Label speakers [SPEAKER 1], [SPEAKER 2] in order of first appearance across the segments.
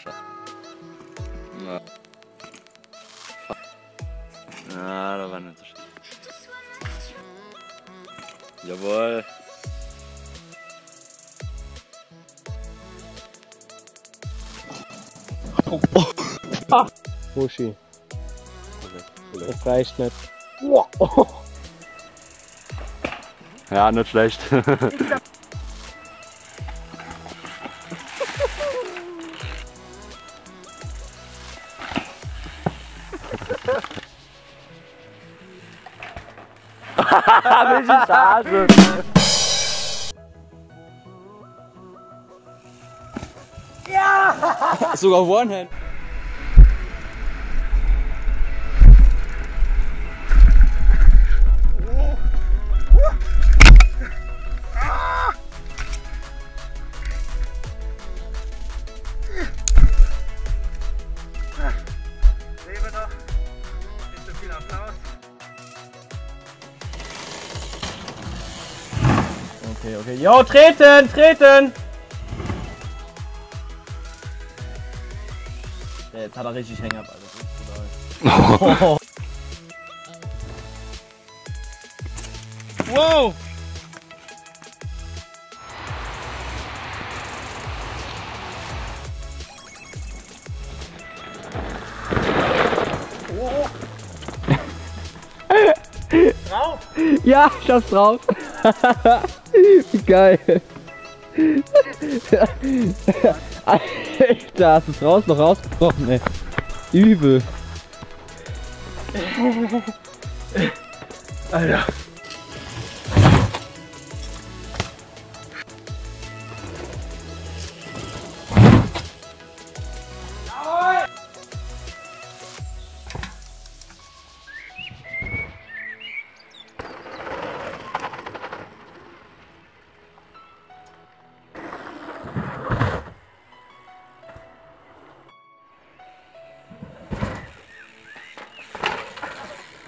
[SPEAKER 1] Ah, schade. Na. Ah, da war nicht so schlecht. Jawohl.
[SPEAKER 2] Muschi. Das reicht nicht.
[SPEAKER 1] Ja, nicht schlecht.
[SPEAKER 2] Welche Charge?
[SPEAKER 1] Sogar One-Hand.
[SPEAKER 2] Okay, okay. Jo, treten, treten! Ja, jetzt hat er richtig Hang-Up, also. Das ist brutal.
[SPEAKER 3] Wow!
[SPEAKER 2] Ja, ich hab's drauf. Geil. Alter, hast du es raus noch rausgebrochen, ey. Übel. Alter.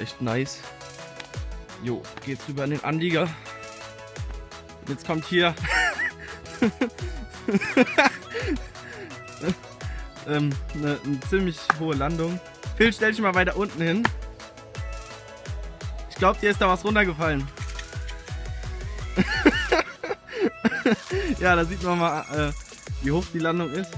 [SPEAKER 3] echt nice. Jo, geht's rüber in den Anlieger. Jetzt kommt hier ähm, eine, eine ziemlich hohe Landung. Phil, stell dich mal weiter unten hin. Ich glaube, dir ist da was runtergefallen. ja, da sieht man mal, äh, wie hoch die Landung ist.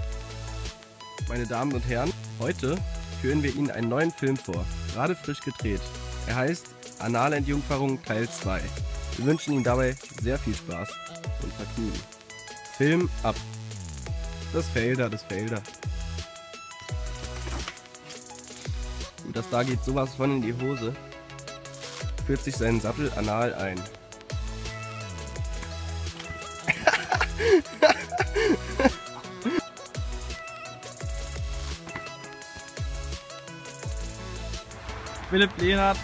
[SPEAKER 3] Meine Damen und Herren, heute führen wir Ihnen einen neuen Film vor, gerade frisch gedreht. Er heißt Analentjungferung Teil 2. Wir wünschen Ihnen dabei sehr viel Spaß und Vergnügen. Film ab. Das Felder, das Felder. Und das da geht sowas von in die Hose. Führt sich seinen Sattel anal ein. Philipp Lehnert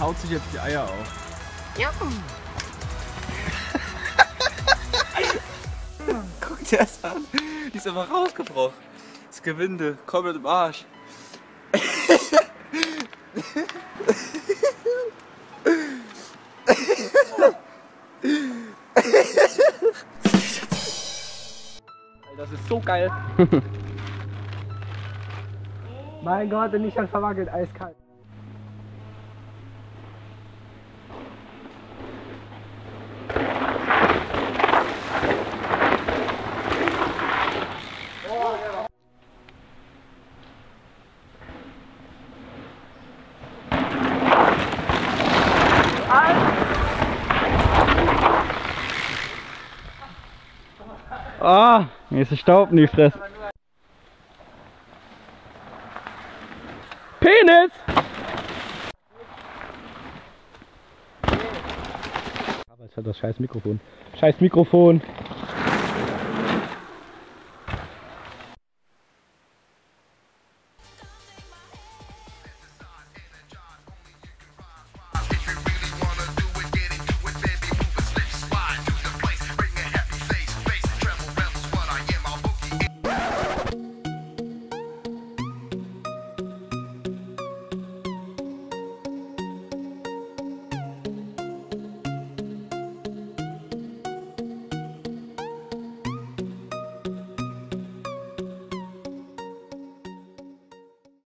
[SPEAKER 3] haut sich jetzt die Eier auf.
[SPEAKER 1] Guck dir das an. Die ist einfach rausgebrochen. Das Gewinde komplett im Arsch.
[SPEAKER 2] Das ist so geil. mein Gott, und ich hab verwackelt, eiskalt. Ah, mir ist Staub in die Fresse. Penis! Aber es hat das scheiß Mikrofon. Scheiß Mikrofon.